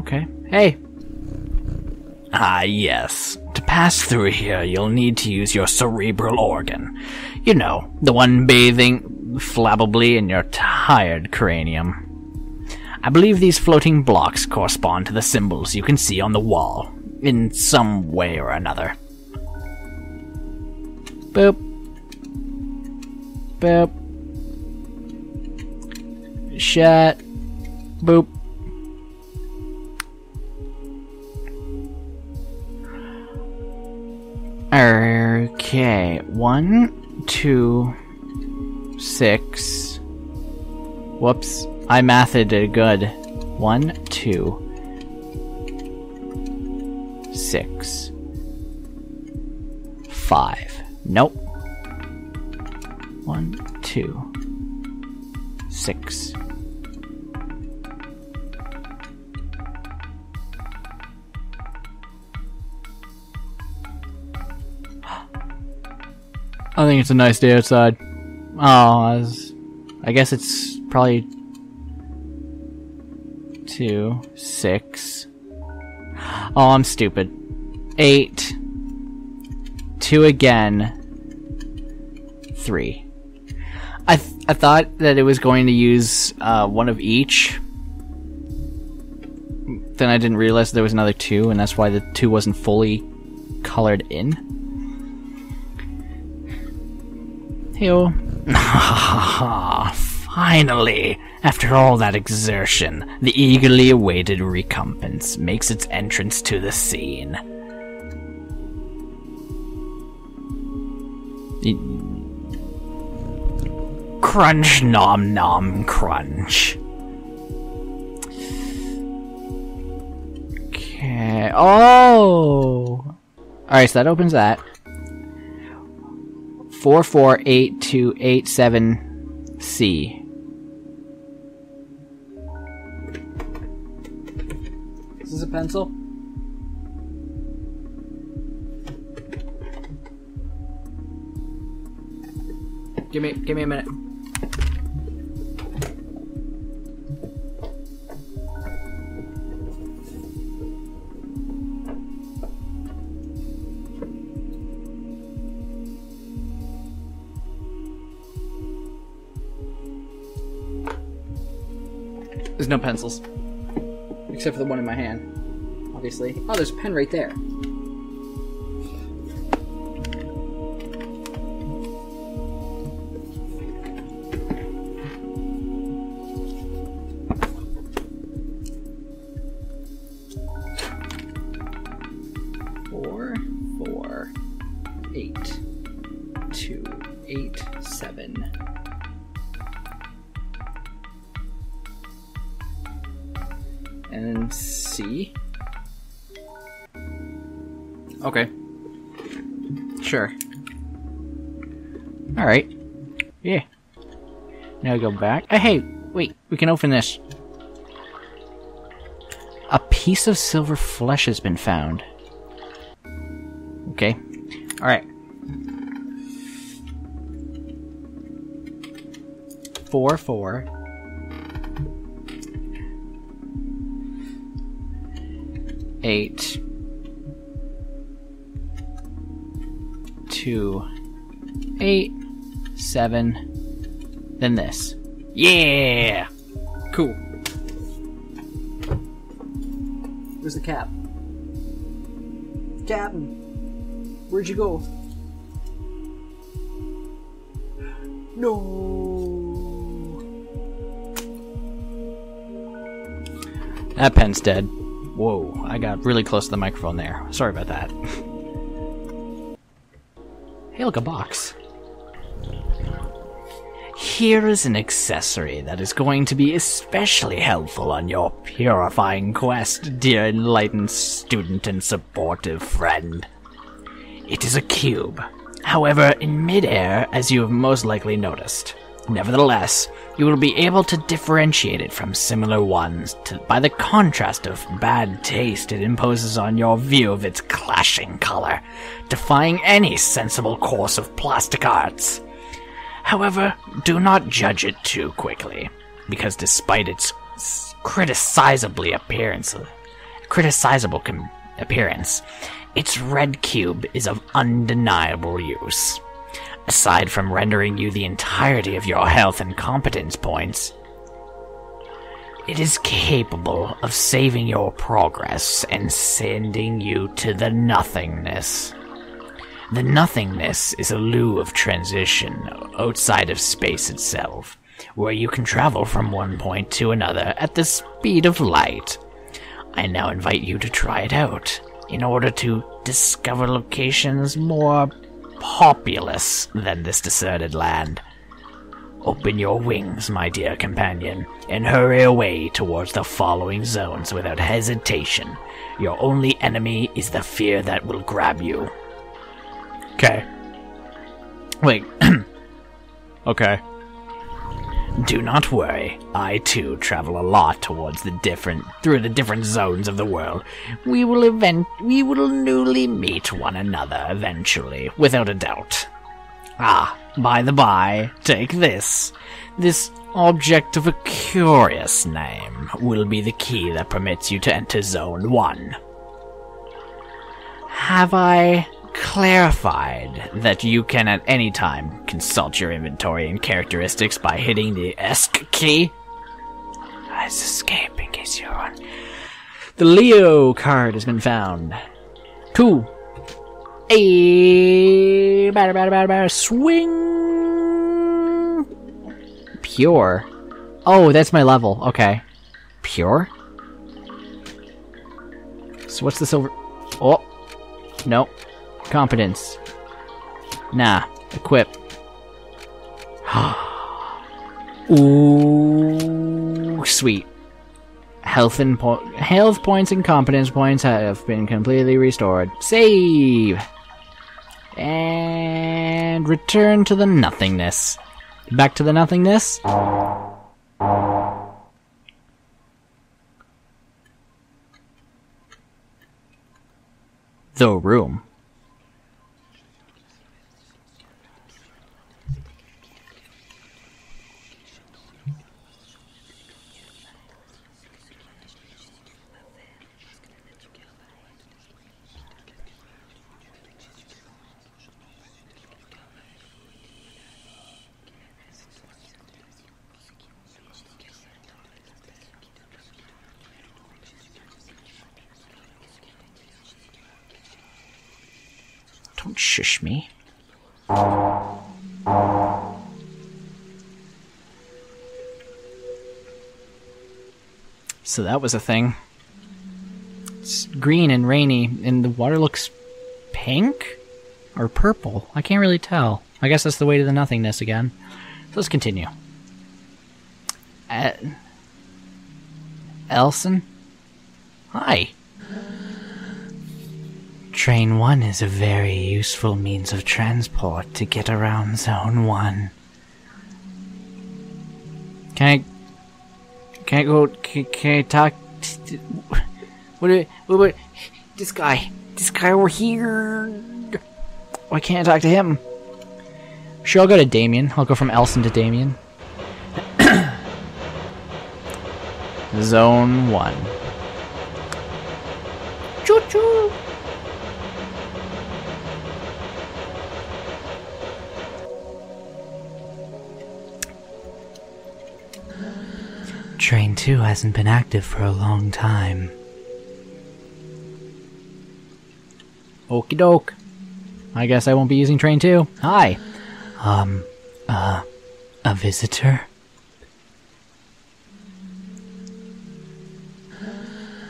Okay. Hey! Ah, yes. To pass through here, you'll need to use your cerebral organ. You know, the one bathing flabbably in your tired cranium. I believe these floating blocks correspond to the symbols you can see on the wall, in some way or another. Boop. Boop. Shut. Boop. Okay, one, two, six. Whoops, I mathed it good. One, two, six, five. Nope. One, two, six. I think it's a nice day outside. Oh, I, was, I guess it's probably two, six. Oh, I'm stupid. Eight. Two again. Three. I th I thought that it was going to use uh, one of each. Then I didn't realize there was another two, and that's why the two wasn't fully colored in. Heyo. Finally! After all that exertion, the eagerly awaited recompense makes its entrance to the scene. Crunch nom nom crunch. Okay. Oh! Alright, so that opens that. 448287C. This is this a pencil? Give me give me a minute. There's no pencils. Except for the one in my hand. Obviously. Oh, there's a pen right there. Okay. Sure. Alright. Yeah. Now we go back. Uh, hey, wait, we can open this. A piece of silver flesh has been found. Okay. Alright. Four, four. Eight. Two. Eight. Seven. Then this. Yeah! Cool. Where's the cap? Captain! Where'd you go? No. That pen's dead. Whoa, I got really close to the microphone there. Sorry about that. hey, look, a box. Here is an accessory that is going to be especially helpful on your purifying quest, dear enlightened student and supportive friend. It is a cube, however, in midair, as you have most likely noticed. Nevertheless, you will be able to differentiate it from similar ones to, by the contrast of bad taste it imposes on your view of its clashing color, defying any sensible course of plastic arts. However, do not judge it too quickly, because despite its criticizably appearance, criticizable appearance, its red cube is of undeniable use. Aside from rendering you the entirety of your health and competence points, it is capable of saving your progress and sending you to the nothingness. The nothingness is a loo of transition outside of space itself, where you can travel from one point to another at the speed of light. I now invite you to try it out in order to discover locations more populous than this deserted land. Open your wings, my dear companion, and hurry away towards the following zones without hesitation. Your only enemy is the fear that will grab you. Okay. Wait. okay. Do not worry. I too travel a lot towards the different through the different zones of the world. We will event we will newly meet one another eventually, without a doubt. Ah, by the by, take this. This object of a curious name will be the key that permits you to enter Zone 1. Have I clarified that you can at any time consult your inventory and characteristics by hitting the ESC key? Let's escape in case you're on. The Leo card has been found. Cool. Hey, batter, batter, batter, batter, swing. Pure. Oh, that's my level. Okay. Pure? So what's this over? Oh. No. Competence. Nah. Equip. Ooh, sweet. Health and po- health points and competence points have been completely restored. Save and return to the nothingness. Back to the nothingness. The room. Don't shush me. So that was a thing. It's green and rainy, and the water looks pink or purple. I can't really tell. I guess that's the way to the nothingness again. So let's continue. Uh, Elsen? Hi. Train 1 is a very useful means of transport to get around Zone 1. Can I can I go? Can, can I talk? To, what, what? What? This guy. This guy over here. Why can't I talk to him? Sure, I'll go to Damien. I'll go from Elsen to Damien. Zone 1. Choo Choo Train 2 hasn't been active for a long time. Okie doke. I guess I won't be using train 2. Hi. Um, uh, a visitor?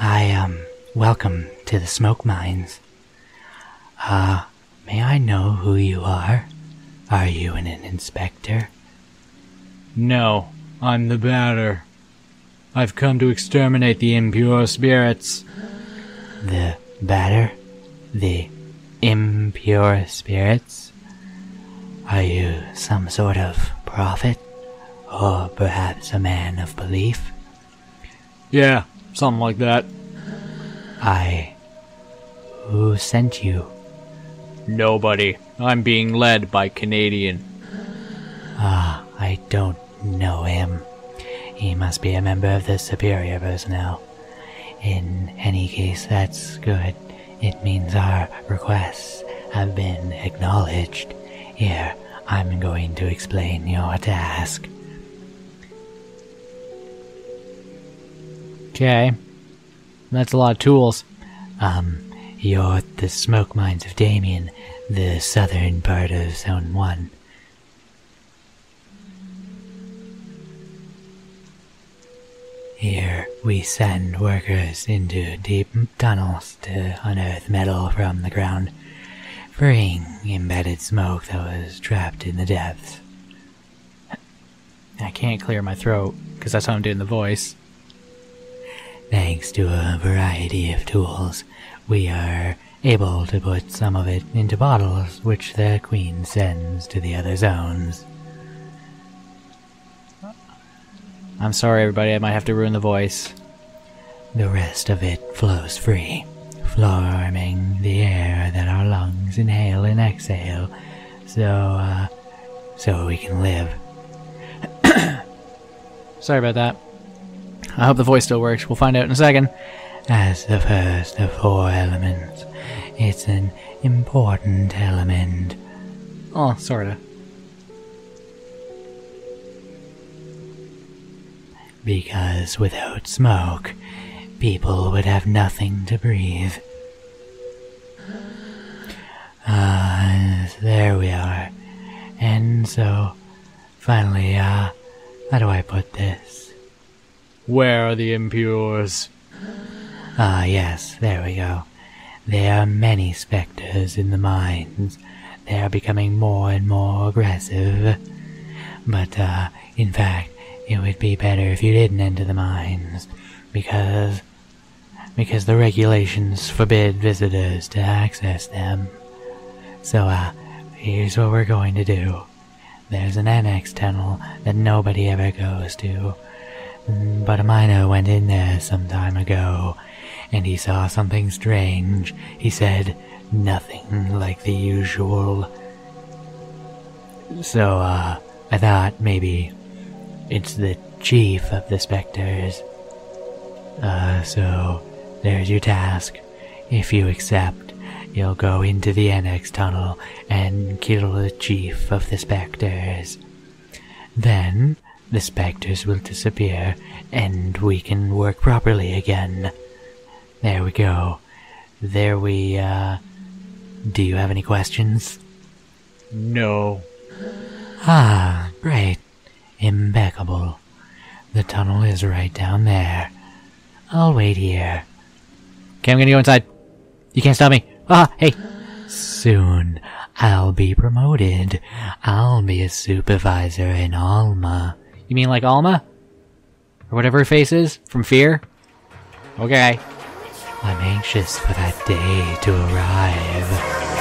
I, um, welcome to the smoke mines. Uh, may I know who you are? Are you an, an inspector? No, I'm the batter. I've come to exterminate the impure spirits. The batter? The impure spirits? Are you some sort of prophet? Or perhaps a man of belief? Yeah, something like that. I. Who sent you? Nobody. I'm being led by Konadian. Ah, I don't know him. He must be a member of the superior personnel. In any case, that's good. It means our requests have been acknowledged. Here, I'm going to explain your task. Okay. That's a lot of tools. Um, you're the smoke mines of Damien, the southern part of Zone 1. Here, we send workers into deep tunnels to unearth metal from the ground, freeing embedded smoke that was trapped in the depths. I can't clear my throat because that's how I'm doing the voice. Thanks to a variety of tools, we are able to put some of it into bottles which the Queen sends to the other zones. I'm sorry, everybody. I might have to ruin the voice. The rest of it flows free, forming the air that our lungs inhale and exhale, so, uh, so we can live. Sorry about that. I hope the voice still works. We'll find out in a second. As the first of four elements, it's an important element. Oh, sorta. Because without smoke, people would have nothing to breathe. Ah, there we are. And so, finally, uh, how do I put this? Where are the impures? Ah, yes, there we go. There are many specters in the mines. They are becoming more and more aggressive. But, uh, in fact, it would be better if you didn't enter the mines, because, because the regulations forbid visitors to access them. So, uh, here's what we're going to do. There's an annex tunnel that nobody ever goes to. Mm, But a miner went in there some time ago, and he saw something strange. He said nothing like the usual. So, uh, I thought maybe it's the chief of the specters. Uh, so, there's your task. If you accept, you'll go into the annex tunnel and kill the chief of the specters. Then, the specters will disappear and we can work properly again. There we go. There we, uh. Do you have any questions? No. Ah, great. Impeccable. The tunnel is right down there. I'll wait here. Okay, I'm gonna go inside. You can't stop me. Ah, hey. Soon, I'll be promoted. I'll be a supervisor in Alma. You mean like Alma? Or whatever her face is? From Fear? Okay. I'm anxious for that day to arrive.